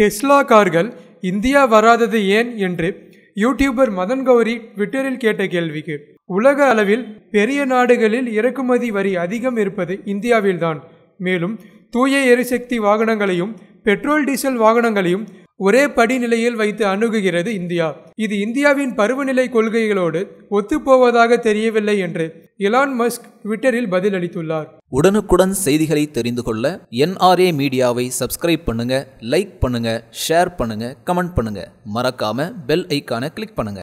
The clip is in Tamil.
டெஸ்லா கார்கள் இந்தியா வராதது ஏன் என்று யூடியூபர் மதன் கௌரி ட்விட்டரில் கேட்ட கேள்விக்கு உலக அளவில் பெரிய நாடுகளில் இறக்குமதி வரி அதிகம் இருப்பது இந்தியாவில்தான். மேலும் தூய எரிசக்தி வாகனங்களையும் பெட்ரோல் டீசல் வாகனங்களையும் ஒரே படிநிலையில் வைத்து அணுகுகிறது இந்தியா. இது இந்தியாவின் பருவநிலை கொள்கைகளோடு ஒத்துப்போவதாக தெரியவில்லை என்று இலான் மஸ்க் ட்விட்டரில் பதிலளித்துள்ளார். உடனுக்குடன் செய்திகளை தெரிந்து கொள்ள என்ஆர்ஏ மீடியாவை சப்ஸ்கிரைப் பண்ணுங்க லைக் பண்ணுங்க ஷேர் பண்ணுங்க கமெண்ட் பண்ணுங்க. மறக்காம பெல் ஐக்கான கிளிக் பண்ணுங்க.